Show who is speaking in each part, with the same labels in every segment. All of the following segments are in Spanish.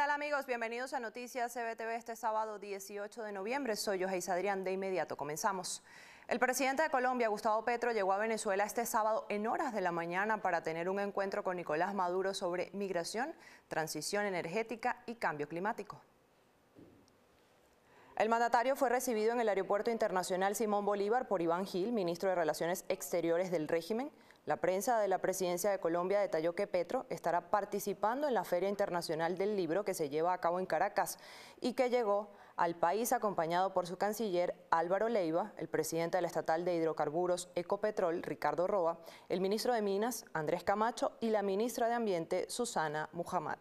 Speaker 1: ¿Qué tal amigos? Bienvenidos a Noticias CBTV este sábado 18 de noviembre. Soy Joséis Adrián. De inmediato comenzamos. El presidente de Colombia, Gustavo Petro, llegó a Venezuela este sábado en horas de la mañana para tener un encuentro con Nicolás Maduro sobre migración, transición energética y cambio climático. El mandatario fue recibido en el Aeropuerto Internacional Simón Bolívar por Iván Gil, ministro de Relaciones Exteriores del régimen. La prensa de la presidencia de Colombia detalló que Petro estará participando en la Feria Internacional del Libro que se lleva a cabo en Caracas y que llegó al país acompañado por su canciller Álvaro Leiva, el presidente de la estatal de hidrocarburos Ecopetrol, Ricardo Roa, el ministro de Minas, Andrés Camacho, y la ministra de Ambiente, Susana Muhammad.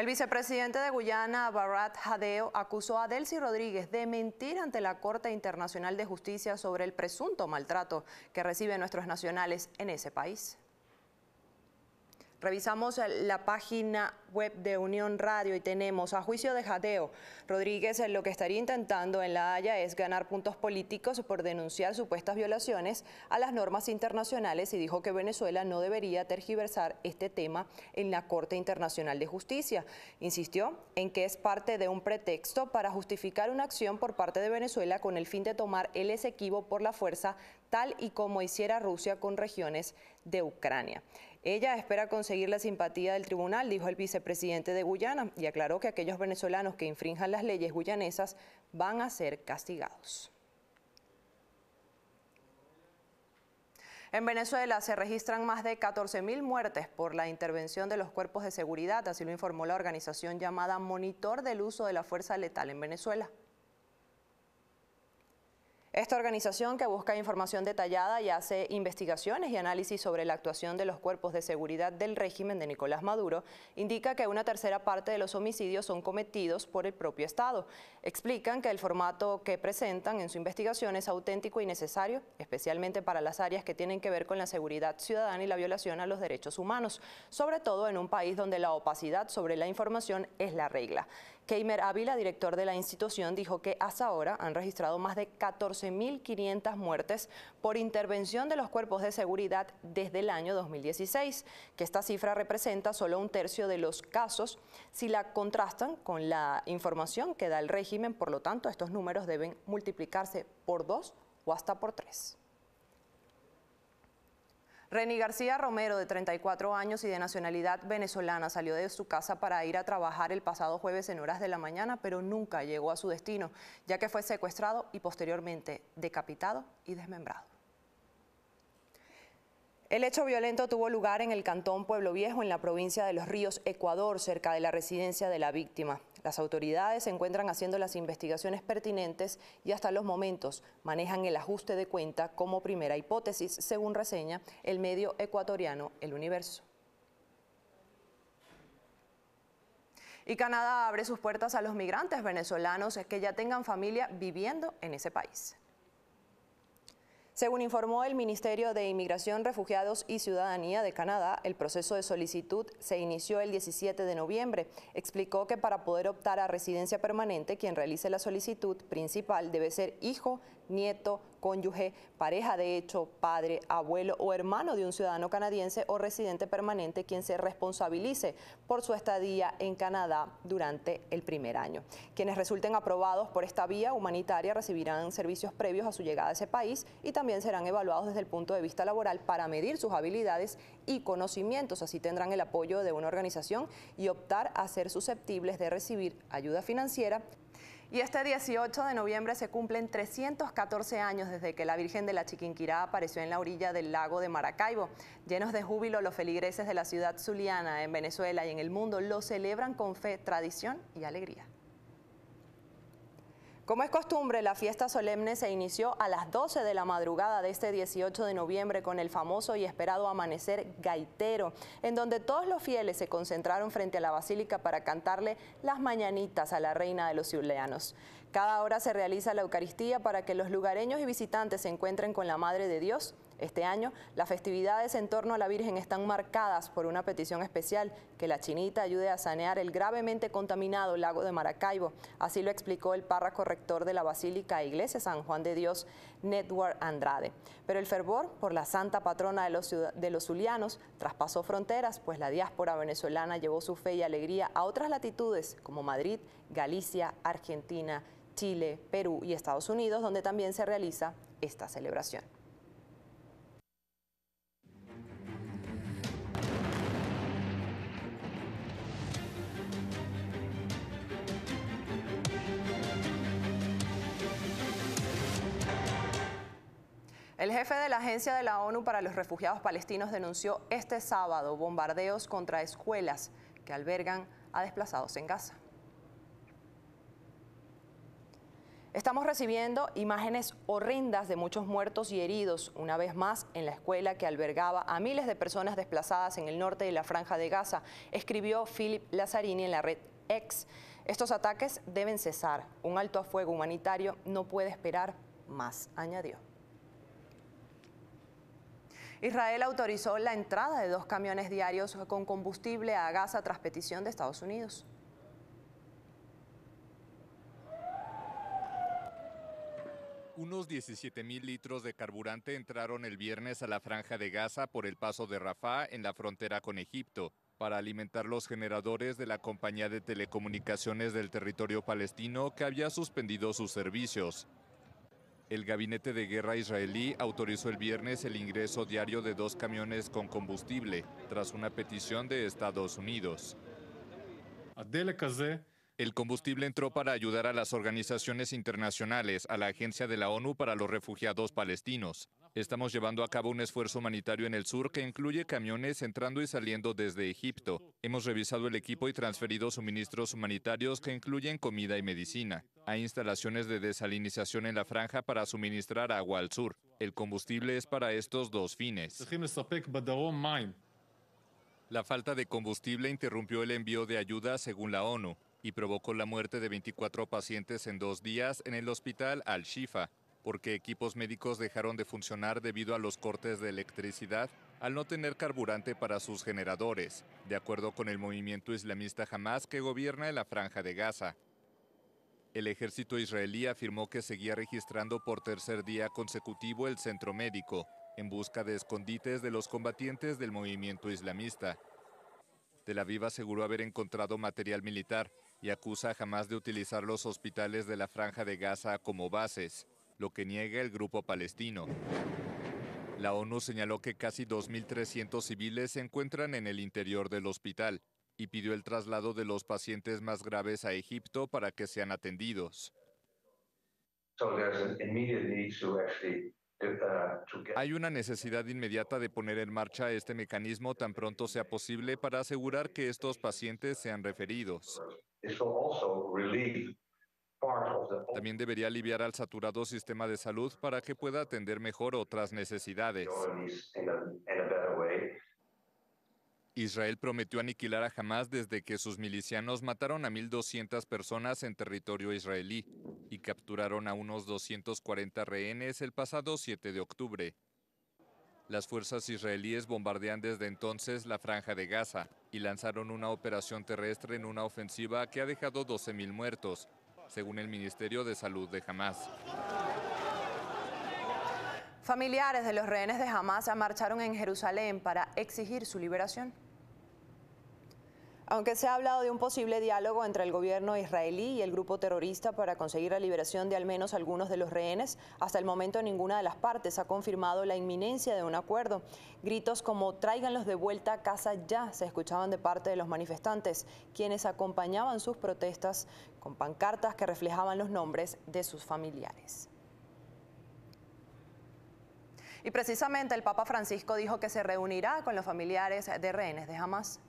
Speaker 1: El vicepresidente de Guyana, Barat Jadeo, acusó a Delcy Rodríguez de mentir ante la Corte Internacional de Justicia sobre el presunto maltrato que reciben nuestros nacionales en ese país. Revisamos la página web de Unión Radio y tenemos a juicio de jadeo. Rodríguez lo que estaría intentando en La Haya es ganar puntos políticos por denunciar supuestas violaciones a las normas internacionales y dijo que Venezuela no debería tergiversar este tema en la Corte Internacional de Justicia. Insistió en que es parte de un pretexto para justificar una acción por parte de Venezuela con el fin de tomar el Esequibo por la fuerza tal y como hiciera Rusia con regiones de Ucrania. Ella espera conseguir la simpatía del tribunal, dijo el vicepresidente de Guyana, y aclaró que aquellos venezolanos que infrinjan las leyes guyanesas van a ser castigados. En Venezuela se registran más de 14.000 muertes por la intervención de los cuerpos de seguridad, así lo informó la organización llamada Monitor del Uso de la Fuerza Letal en Venezuela. Esta organización que busca información detallada y hace investigaciones y análisis sobre la actuación de los cuerpos de seguridad del régimen de Nicolás Maduro indica que una tercera parte de los homicidios son cometidos por el propio Estado. Explican que el formato que presentan en su investigación es auténtico y necesario, especialmente para las áreas que tienen que ver con la seguridad ciudadana y la violación a los derechos humanos, sobre todo en un país donde la opacidad sobre la información es la regla. Keimer Ávila, director de la institución, dijo que hasta ahora han registrado más de 14.500 muertes por intervención de los cuerpos de seguridad desde el año 2016, que esta cifra representa solo un tercio de los casos si la contrastan con la información que da el régimen, por lo tanto estos números deben multiplicarse por dos o hasta por tres. Reni García Romero, de 34 años y de nacionalidad venezolana, salió de su casa para ir a trabajar el pasado jueves en horas de la mañana, pero nunca llegó a su destino, ya que fue secuestrado y posteriormente decapitado y desmembrado. El hecho violento tuvo lugar en el cantón Pueblo Viejo, en la provincia de Los Ríos, Ecuador, cerca de la residencia de la víctima. Las autoridades se encuentran haciendo las investigaciones pertinentes y hasta los momentos manejan el ajuste de cuenta como primera hipótesis, según reseña el medio ecuatoriano El Universo. Y Canadá abre sus puertas a los migrantes venezolanos que ya tengan familia viviendo en ese país. Según informó el Ministerio de Inmigración, Refugiados y Ciudadanía de Canadá, el proceso de solicitud se inició el 17 de noviembre. Explicó que para poder optar a residencia permanente, quien realice la solicitud principal debe ser hijo, nieto, cónyuge, pareja de hecho, padre, abuelo o hermano de un ciudadano canadiense o residente permanente quien se responsabilice por su estadía en Canadá durante el primer año. Quienes resulten aprobados por esta vía humanitaria recibirán servicios previos a su llegada a ese país y también serán evaluados desde el punto de vista laboral para medir sus habilidades y conocimientos. Así tendrán el apoyo de una organización y optar a ser susceptibles de recibir ayuda financiera y este 18 de noviembre se cumplen 314 años desde que la Virgen de la Chiquinquirá apareció en la orilla del lago de Maracaibo. Llenos de júbilo, los feligreses de la ciudad zuliana en Venezuela y en el mundo lo celebran con fe, tradición y alegría. Como es costumbre, la fiesta solemne se inició a las 12 de la madrugada de este 18 de noviembre con el famoso y esperado amanecer gaitero, en donde todos los fieles se concentraron frente a la basílica para cantarle las mañanitas a la reina de los ciuleanos. Cada hora se realiza la Eucaristía para que los lugareños y visitantes se encuentren con la Madre de Dios Este año, las festividades en torno a la Virgen están marcadas por una petición especial que la chinita ayude a sanear el gravemente contaminado lago de Maracaibo. Así lo explicó el párroco rector de la Basílica Iglesia San Juan de Dios, Network Andrade. Pero el fervor por la santa patrona de los, de los zulianos traspasó fronteras, pues la diáspora venezolana llevó su fe y alegría a otras latitudes como Madrid, Galicia, Argentina, Chile, Perú y Estados Unidos, donde también se realiza esta celebración. El jefe de la Agencia de la ONU para los Refugiados Palestinos denunció este sábado bombardeos contra escuelas que albergan a desplazados en Gaza. Estamos recibiendo imágenes horrendas de muchos muertos y heridos, una vez más en la escuela que albergaba a miles de personas desplazadas en el norte de la franja de Gaza, escribió Philip Lazzarini en la red X. Estos ataques deben cesar. Un alto a fuego humanitario no puede esperar más, añadió. Israel autorizó la entrada de dos camiones diarios con combustible a Gaza tras petición de Estados Unidos.
Speaker 2: Unos 17 mil litros de carburante entraron el viernes a la franja de Gaza por el paso de Rafah en la frontera con Egipto para alimentar los generadores de la compañía de telecomunicaciones del territorio palestino que había suspendido sus servicios. El gabinete de guerra israelí autorizó el viernes el ingreso diario de dos camiones con combustible, tras una petición de Estados Unidos. El combustible entró para ayudar a las organizaciones internacionales, a la Agencia de la ONU para los Refugiados Palestinos. Estamos llevando a cabo un esfuerzo humanitario en el sur que incluye camiones entrando y saliendo desde Egipto. Hemos revisado el equipo y transferido suministros humanitarios que incluyen comida y medicina. Hay instalaciones de desalinización en la franja para suministrar agua al sur. El combustible es para estos dos fines. La falta de combustible interrumpió el envío de ayuda según la ONU y provocó la muerte de 24 pacientes en dos días en el hospital Al-Shifa, porque equipos médicos dejaron de funcionar debido a los cortes de electricidad al no tener carburante para sus generadores, de acuerdo con el movimiento islamista Hamas que gobierna la franja de Gaza. El ejército israelí afirmó que seguía registrando por tercer día consecutivo el centro médico, en busca de escondites de los combatientes del movimiento islamista. Tel Aviv aseguró haber encontrado material militar, y acusa jamás de utilizar los hospitales de la franja de Gaza como bases, lo que niega el grupo palestino. La ONU señaló que casi 2.300 civiles se encuentran en el interior del hospital y pidió el traslado de los pacientes más graves a Egipto para que sean atendidos. Hay una necesidad inmediata de poner en marcha este mecanismo tan pronto sea posible para asegurar que estos pacientes sean referidos. También debería aliviar al saturado sistema de salud para que pueda atender mejor otras necesidades. Israel prometió aniquilar a Hamas desde que sus milicianos mataron a 1.200 personas en territorio israelí y capturaron a unos 240 rehenes el pasado 7 de octubre. Las fuerzas israelíes bombardean desde entonces la franja de Gaza y lanzaron una operación terrestre en una ofensiva que ha dejado 12.000 muertos, según el Ministerio de Salud de Hamas.
Speaker 1: Familiares de los rehenes de Hamas marcharon en Jerusalén para exigir su liberación. Aunque se ha hablado de un posible diálogo entre el gobierno israelí y el grupo terrorista para conseguir la liberación de al menos algunos de los rehenes, hasta el momento ninguna de las partes ha confirmado la inminencia de un acuerdo. Gritos como tráiganlos de vuelta a casa ya se escuchaban de parte de los manifestantes, quienes acompañaban sus protestas con pancartas que reflejaban los nombres de sus familiares. Y precisamente el Papa Francisco dijo que se reunirá con los familiares de rehenes de Hamas.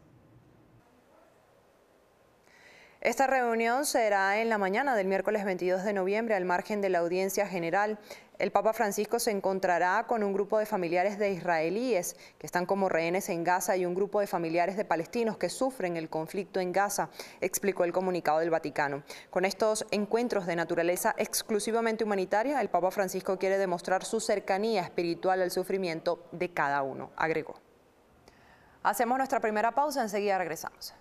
Speaker 1: Esta reunión será en la mañana del miércoles 22 de noviembre al margen de la audiencia general. El Papa Francisco se encontrará con un grupo de familiares de israelíes que están como rehenes en Gaza y un grupo de familiares de palestinos que sufren el conflicto en Gaza, explicó el comunicado del Vaticano. Con estos encuentros de naturaleza exclusivamente humanitaria, el Papa Francisco quiere demostrar su cercanía espiritual al sufrimiento de cada uno, agregó. Hacemos nuestra primera pausa, enseguida regresamos.